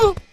Oh!